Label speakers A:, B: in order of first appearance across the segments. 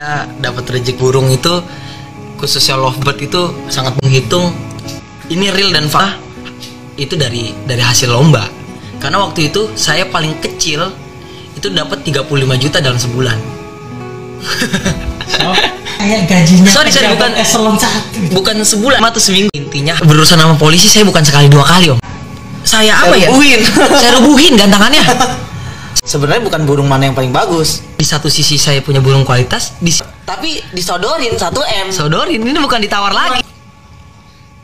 A: Ya, dapat rezeki burung itu khususnya lovebird itu sangat menghitung. Ini real dan fakta itu dari dari hasil lomba. Karena waktu itu saya paling kecil itu dapat 35 juta dalam sebulan.
B: Oh, kayak gajinya
A: Sorry, sorry, bukan-
B: eselon satu.
A: bukan sebulan atau seminggu. Intinya berurusan sama polisi saya bukan sekali dua kali om. Saya apa ya?
C: Rubuhin.
A: saya rubuhin gantangannya
C: Sebenarnya bukan burung mana yang paling bagus,
A: di satu sisi saya punya burung kualitas di
C: tapi disodorin 1 M.
A: sodorin ini bukan ditawar lagi.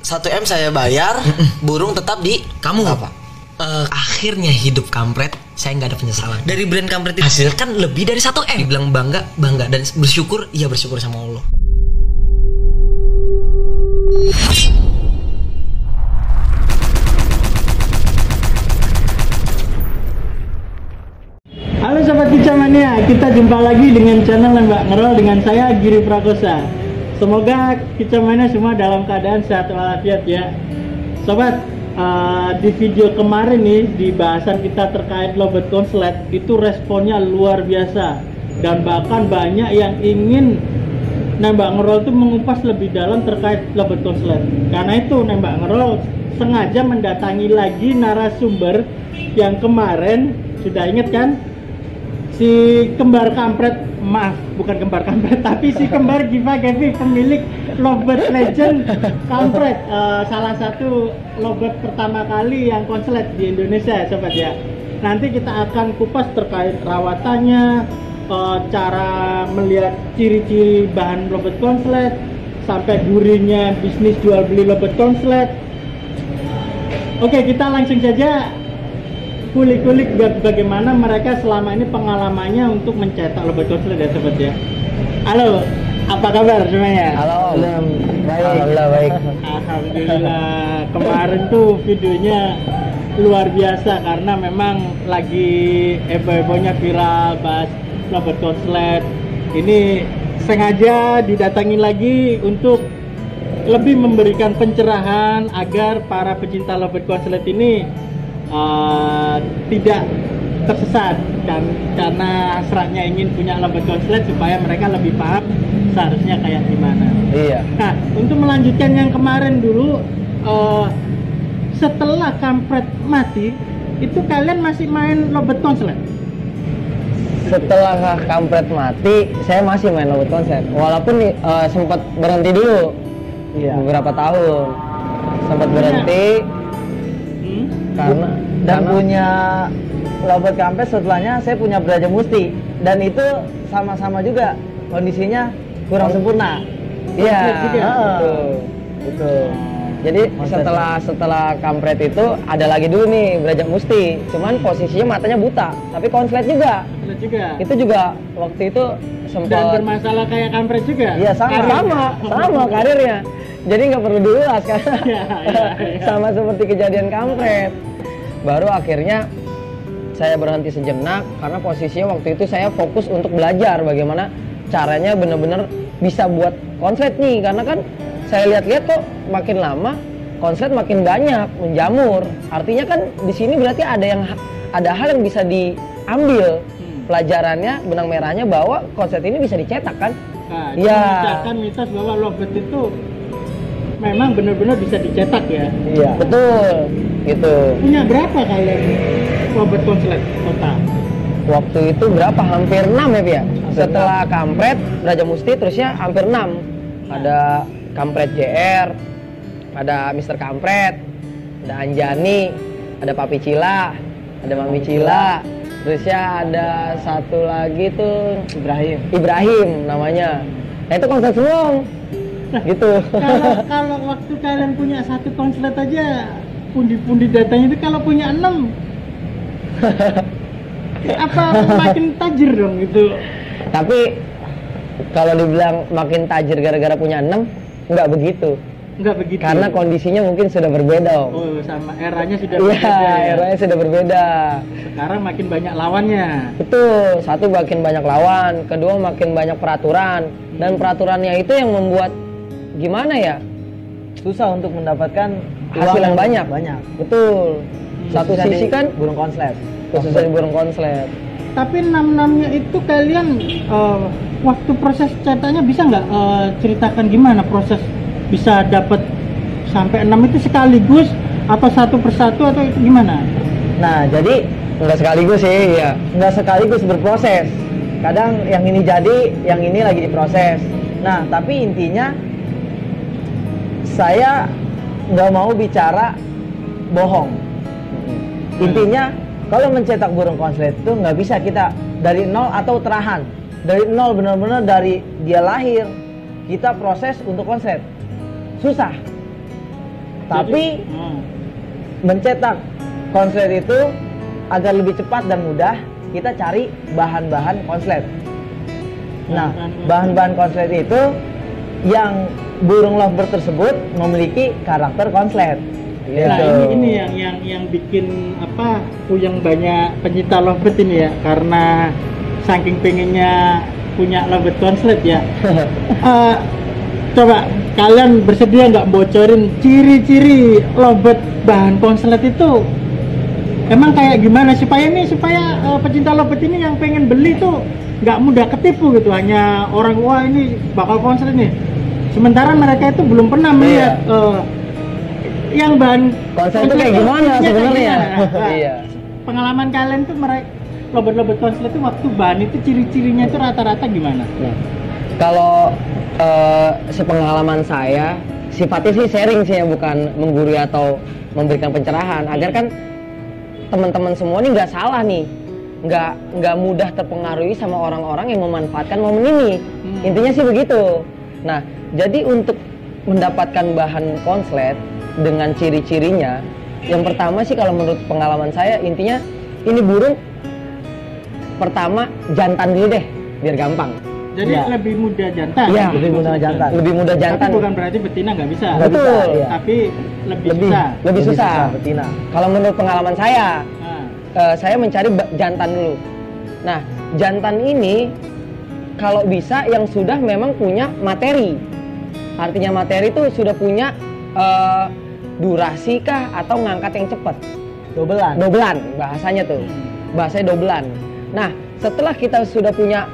C: 1 M saya bayar, burung tetap di
A: kamu
C: apa?
A: Eh, akhirnya hidup kampret saya nggak ada penyesalan. Dari brand kampret itu? Hasilkan lebih dari satu m. Dibilang bangga bangga dan bersyukur iya bersyukur sama allah
B: Halo Kicamania, kita jumpa lagi dengan channel Mbak Ngerol dengan saya Giri Prakosa. Semoga Kicamania semua dalam keadaan sehat walafiat ya. Sobat, eh, di video kemarin nih di bahasan kita terkait lobet konslet itu responnya luar biasa dan bahkan banyak yang ingin Nembak Ngerol itu mengupas lebih dalam terkait lobet konslet. Karena itu Nembak Ngerol sengaja mendatangi lagi narasumber yang kemarin sudah inget kan si kembar kampret maaf bukan kembar kampret tapi si kembar Giva Gevi pemilik Lovebird Legend kampret. Eh, salah satu Lovebird pertama kali yang konslet di Indonesia ya sobat ya. Nanti kita akan kupas terkait rawatannya eh, cara melihat ciri-ciri bahan Lovebird konslet sampai gurihnya bisnis jual beli Lovebird konslet. Oke kita langsung saja kulik-kulik ba- bagaimana mereka selama ini pengalamannya untuk mencetak lobet konslet ya sobat ya. Halo, apa kabar semuanya?
C: Halo.
B: baik.
C: Alhamdulillah baik.
B: Alhamdulillah. Kemarin tuh videonya luar biasa karena memang lagi heboh-hebohnya viral bahas lobet konslet. Ini sengaja didatangin lagi untuk lebih memberikan pencerahan agar para pecinta lobet konslet ini uh, tidak tersesat dan karena hasratnya ingin punya lobet konslet supaya mereka lebih paham seharusnya kayak gimana.
C: Iya.
B: Nah, untuk melanjutkan yang kemarin dulu, eh, setelah kampret mati, itu kalian masih main lobet konslet?
D: setelah kampret mati saya masih main lobet konser walaupun eh, sempat berhenti dulu
B: Iya.
D: beberapa tahun sempat berhenti
B: Hmm?
D: Karena
E: dan
D: karena-
E: punya lobet kampret setelahnya saya punya Braja Musti dan itu sama-sama juga kondisinya kurang sempurna
D: iya
B: juga?
D: heeh.
E: betul betul
D: jadi setelah setelah kampret itu ada lagi dulu nih Braja Musti cuman posisinya matanya buta tapi konslet juga
B: Konslet juga.
D: itu juga waktu itu
B: Dan
D: sempat
B: bermasalah kayak kampret juga?
E: Iya, sama.
D: Sama sama karirnya jadi nggak perlu diulas kan
B: Iya, iya, iya.
D: sama seperti kejadian kampret. Baru akhirnya saya berhenti sejenak karena posisinya waktu itu saya fokus untuk belajar bagaimana caranya benar-benar bisa buat konslet nih. Karena kan saya lihat-lihat kok makin lama konslet makin banyak menjamur. Artinya kan di sini berarti ada yang ada hal yang bisa diambil.
B: Hmm.
D: pelajarannya benang merahnya bahwa konslet ini bisa dicetak kan?
B: Nah, memecahkan mitos bahwa lobet itu memang benar-benar bisa dicetak ya.
E: iya.
D: Betul. Gitu.
B: Punya berapa kalian lobet konslet total?
D: waktu itu berapa? Hampir 6 ya Pia? setelah kampret Raja Musti terusnya hampir 6 ada kampret JR ada Mister Kampret ada Anjani ada Papi Cila ada Mami Cila. Terusnya ada satu lagi tuh
E: Ibrahim.
D: Ibrahim namanya. Nah itu konsep semua gitu.
B: Kalau kalau waktu kalian punya satu konslet aja pundi-pundi datanya itu kalau punya enam. Apa makin tajir dong itu?
D: Tapi kalau dibilang makin tajir gara-gara punya 6 nggak begitu.
B: Nggak begitu.
D: Karena kondisinya mungkin sudah berbeda Om.
B: oh sama eranya sudah
D: Iya,
B: berbeda ya.
D: eranya sudah berbeda.
B: sekarang makin banyak lawannya.
D: Betul, satu makin banyak lawan, kedua makin banyak peraturan, dan peraturannya itu yang membuat gimana ya?
E: susah untuk mendapatkan
D: Hasil
E: uang
D: yang banyak.
E: banyak
D: Betul. Satu
E: Khususnya
D: sisi
E: di
D: kan
E: burung konslet
D: khususnya di burung konslet.
B: tapi enam-enamnya itu kalian eh, waktu proses cetaknya bisa nggak eh, ceritakan gimana proses bisa dapat sampai enam itu sekaligus atau satu persatu atau itu gimana?
E: Nah, jadi
D: Enggak sekaligus sih, ya.
E: nggak sekaligus berproses. Kadang yang ini jadi, yang ini lagi diproses. Nah, tapi intinya saya nggak mau bicara bohong. Intinya kalau mencetak burung konslet itu nggak bisa kita dari nol atau terahan. Dari nol benar-benar dari dia lahir kita proses untuk konslet. Susah. Tapi
B: hmm.
E: mencetak konslet itu agar lebih cepat dan mudah kita cari bahan-bahan konslet. Nah, bahan-bahan konslet itu yang burung lovebird tersebut memiliki karakter konslet.
B: Nah
E: Gitu.
B: ini ini yang yang yang bikin apa yang banyak pencinta lovebird ini ya karena saking pengennya punya lovebird konslet ya. Eh, coba kalian bersedia nggak bocorin ciri-ciri lovebird bahan konslet itu emang kayak gimana supaya ini supaya eh, pecinta lovebird ini yang pengen beli tuh nggak mudah ketipu gitu hanya orang wah ini bakal konslet nih sementara mereka itu belum pernah melihat eh, yang bahan
D: Konslet itu kayak gimana sebenarnya?
B: gimana. Nah,
D: Iya.
B: pengalaman kalian tuh mereka lobet-lobet konslet itu waktu bahan itu ciri-cirinya itu rata-rata gimana?
D: Nah, kalau eh, sepengalaman saya, sifatnya sih sharing sih ya, bukan menggurui atau memberikan pencerahan. Agar kan teman-teman semua ini nggak salah nih, nggak nggak mudah terpengaruhi sama orang-orang yang memanfaatkan momen ini.
B: Hmm.
D: Intinya sih begitu. Nah, jadi untuk mendapatkan bahan konslet dengan ciri-cirinya, yang pertama sih kalau menurut pengalaman saya intinya ini burung pertama jantan dulu deh, biar gampang.
B: Jadi
E: Iya.
B: lebih mudah jantan.
D: Iya.
E: Lebih mudah jantan.
D: lebih mudah jantan.
B: Tapi bukan berarti betina nggak bisa.
E: Bisa,
D: Betul.
E: iya.
B: Tapi lebih,
E: Lebih
B: susah.
D: Lebih susah.
E: betina.
D: Kalau menurut pengalaman saya,
B: Nah,
D: eh, saya mencari jantan dulu. Nah, jantan ini kalau bisa yang sudah memang punya materi. Artinya materi itu sudah punya eh, durasi kah atau ngangkat yang cepat.
E: Dobelan.
D: Dobelan bahasanya tuh. Bahasanya dobelan. Nah, setelah kita sudah punya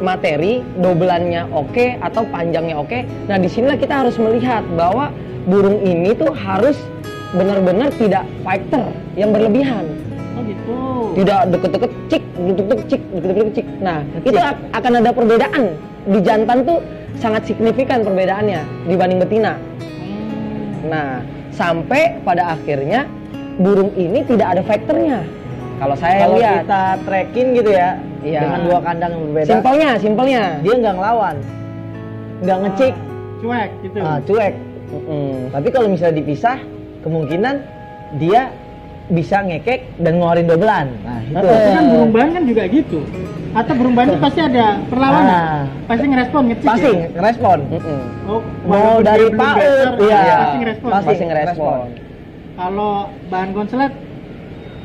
D: materi, dobelannya oke atau panjangnya oke. Nah, di sinilah kita harus melihat bahwa burung ini tuh harus benar-benar tidak fighter yang berlebihan.
B: Oh gitu.
D: Tidak deket-deket cik, deket-deket cik, deket-deket cik. Nah, itu ak- akan ada perbedaan. Di jantan tuh sangat signifikan perbedaannya dibanding betina.
B: Hmm.
D: Nah, sampai pada akhirnya burung ini tidak ada faktornya. Kalau saya
E: Kalau
D: lihat,
E: kita tracking gitu ya,
D: Iya.
E: dengan dua kandang yang berbeda,
D: simpelnya, simpelnya.
E: dia nggak ngelawan, nggak ngecik,
B: Cuek gitu.
E: ah, cuek.
D: Mm-mm.
E: Tapi kalau misalnya dipisah, kemungkinan dia bisa ngekek dan ngeluarin dobelan. Nah, itu.
B: Tapi kan burung bahan kan juga gitu. Atau burung bahan itu pasti ada perlawanan.
E: Ah.
B: Pasti ngerespon ngecik.
E: Pasti
B: ya?
E: ngerespon.
D: Mm-mm.
B: Oh,
E: Mau dari
B: better,
E: iya.
B: pasti ngerespon.
E: Pasti.
D: Pasti ngerespon.
B: Kalau bahan konslet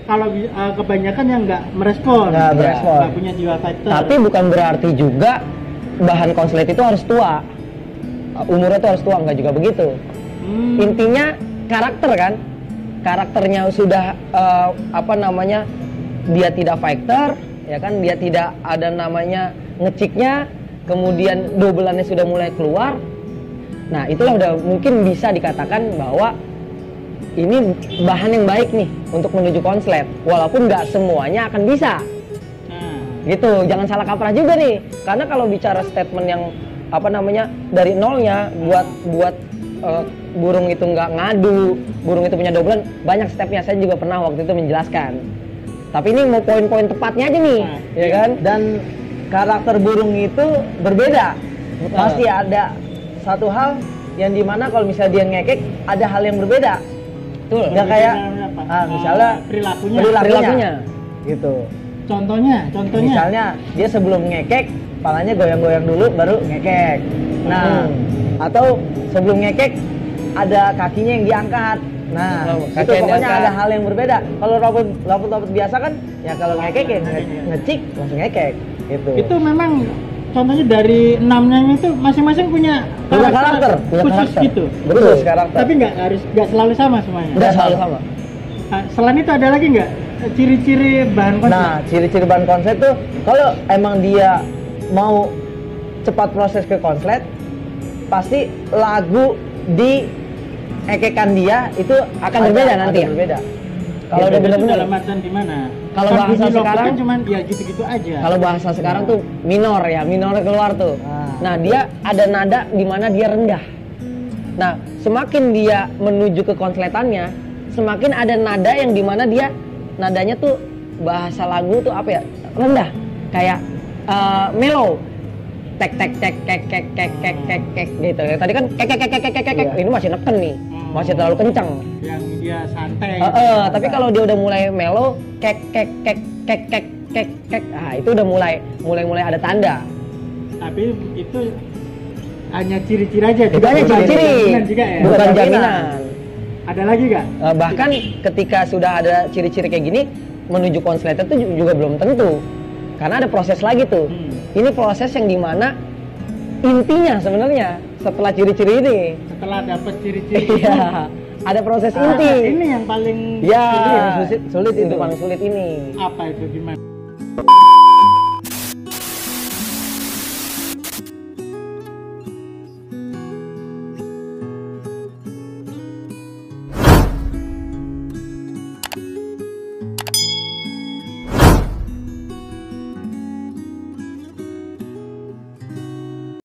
B: kalau eh, kebanyakan yang nggak merespon,
E: Nggak merespon.
B: nggak punya jiwa fighter.
D: Tapi bukan berarti juga bahan konslet itu harus tua. Uh, Umurnya itu harus tua, nggak juga begitu.
B: Hmm,
D: Intinya karakter kan, karakternya sudah uh, apa namanya dia tidak fighter, ya kan? Dia tidak ada namanya ngeciknya, kemudian dobelannya sudah mulai keluar. Nah itulah udah mungkin bisa dikatakan bahwa ini bahan yang baik nih untuk menuju konslet, walaupun nggak semuanya akan bisa.
B: Nah,
D: gitu jangan salah kaprah juga nih karena kalau bicara statement yang apa namanya dari nolnya buat buat eh, burung itu nggak ngadu burung itu punya dobelan banyak stepnya saya juga pernah waktu itu menjelaskan tapi ini mau poin-poin tepatnya aja nih
B: Nah,
D: ya kan
E: Dan karakter burung itu berbeda. Pasti ada satu hal yang di mana kalau misalnya dia ngekek ada hal yang berbeda.
D: betul
E: Nggak kayak ah, misalnya
B: Eh, perilakunya.
E: perilakunya.
D: perilakunya
E: Gitu.
B: Contohnya, contohnya.
E: Misalnya dia sebelum ngekek, palanya goyang-goyang dulu baru ngekek. Nah,
D: Hmm.
E: atau sebelum ngekek ada kakinya yang diangkat. Nah,
D: Oh,
E: itu pokoknya
D: diangkat.
E: ada hal yang berbeda. Kalau robot robot biasa kan, ya kalau ngekek ya nge- ngecik langsung ngekek gitu.
B: Itu memang contohnya dari enamnya itu masing-masing punya
E: Punya karakter,
D: punya
B: khusus
D: karakter.
B: gitu.
E: Betul, karakter.
B: Tapi nggak harus nggak selalu sama semuanya.
D: udah selalu sama
B: Ah, selain itu ada lagi nggak ciri-ciri bahan konslet.
E: Nah, ciri-ciri bahan konslet tuh kalau emang dia mau cepat proses ke konslet, pasti lagu di ekekan dia itu akan
D: Ada-
E: berbeda
D: ada
E: nanti ya.
D: berbeda.
E: Kalau udah
B: Beda tuh
E: benar-benar
B: dalam artian di mana?
D: Kalau
B: Kan
D: bahasa
B: bunyi
D: sekarang-
B: kan cuman ya gitu-gitu aja.
D: Kalau bahasa sekarang tuh minor ya, minor keluar tuh.
E: Ah.
D: Nah, dia ada nada di mana dia rendah. Nah, semakin dia menuju ke konsletannya, semakin ada nada yang di mana dia nadanya tuh bahasa lagu tuh apa ya? rendah. Kayak eh, mellow. Tek tek tek kek kek kek kek kek kek gitu. Yang Tadi kan kek kek kek kek kek kek.
E: Iya.
D: Ini masih neken nih. Masih terlalu kencang.
B: yang dia santai.
D: Eh, eh, tapi kalau dia udah mulai mellow, kek kek kek kek kek kek kek, ah itu udah mulai mulai mulai ada tanda.
B: Tapi itu hanya ciri-ciri aja.
D: Itu hanya ciri-ciri,
B: ya.
D: bukan jaminan.
B: Ada lagi gak?
D: Eh, bahkan ketika sudah ada ciri-ciri kayak gini, menuju konsleter itu juga belum tentu, karena ada proses lagi tuh.
B: Hmm.
D: Ini proses yang di mana intinya sebenarnya setelah ciri-ciri ini,
B: Setelah dapat ciri-ciri
D: iya, ada proses
B: ah,
D: inti.
B: ini yang paling
D: Ya,
B: sulit.
E: sulit- sulit
D: itu
E: itu.
D: paling sulit ini.
B: apa itu gimana?